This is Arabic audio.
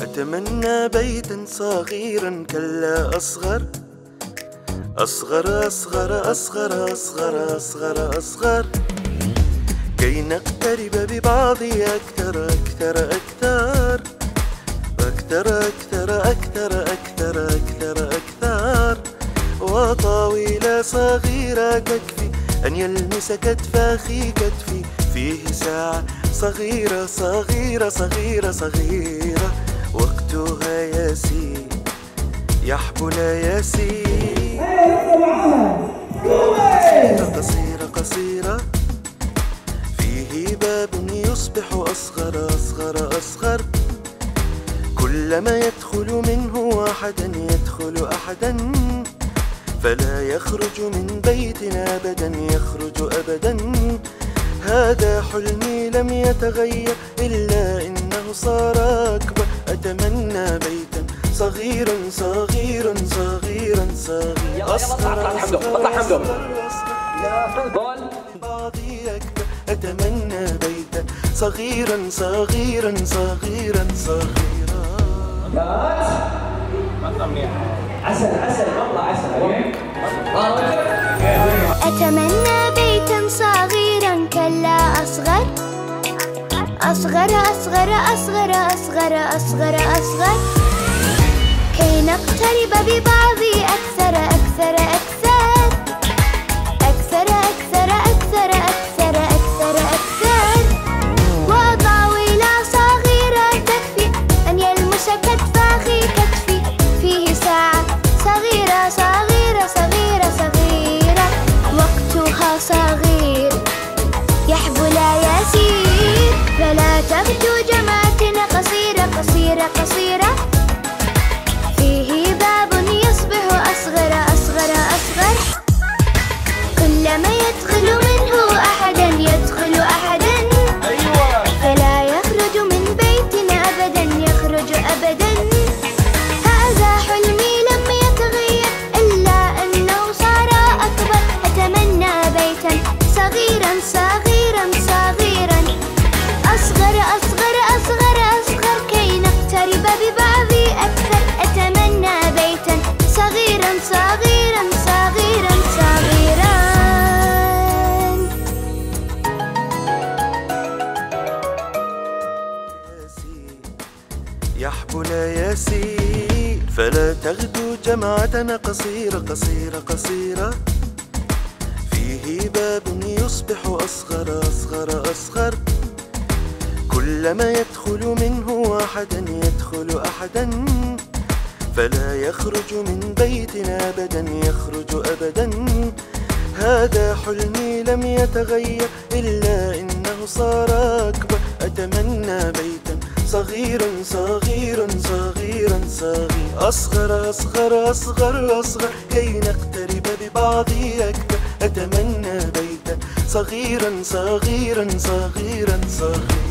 أتمنى بيتا صغيرا كلا أصغر. أصغر أصغر أصغر أصغر أصغر أصغر. كي نقترب ببعض أكثر أكثر أكثر. أكثر أكثر أكثر أكثر أكثر أكثر. وطاولة صغيرة تكفي أن يلمس كتف أخي كتفي. فيه ساعة صغيرة صغيرة صغيرة صغيرة. وقتها يسير يحبو لا يسير قصيرة قصيرة فيه باب يصبح أصغر أصغر أصغر. كلما يدخل منه واحدا يدخل أحدا. فلا يخرج من بيتنا أبدا يخرج أبدا. هذا حلمي لم يتغير إلا إنه صار أكبر. أتمنى بيتا. صغيرا صغيرا صغيرا صغيرا. أصغر أصغر بعضي أكبر أتمنى بيتا. صغيرا صغيرا صغيرا صغيرا. عسل عسل والله عسل أتمنى بيتا صغيرا كلا أصغر. أصغر أصغر أصغر أصغر أصغر أصغر. كي نقترب ببعض أكثر أكثر أكثر. فلا تبدو جماعتنا قصيرة قصيرة قصيرة. فيه باب يصبح أصغر أصغر أصغر. كلما يدخل منه أحدا يدخل أحدا. فلا يخرج من بيتنا أبدا يخرج أبدا. هذا حلمي لم يتغير إلا أنه صار أكبر. أتمنى بيتا صغيرا صغيرا صغيرا. يحبو لا يسير. فلا تغدو جماعتنا قصيرة قصيرة قصيرة. فيه باب يصبح أصغر أصغر أصغر. كلما يدخل منه واحدا يدخل أحدا. فلا يخرج من بيتنا أبدا يخرج أبدا. هذا حلمي لم يتغير إلا إنه صار أكبر. أتمنى بيتا صغيرا صغيرا صغيرا صغيرا أصغر أصغر أصغر أصغر. كي نقترب ببعض أكثر أتمنى بيتا. صغيرا صغيرا صغيرا صغيرا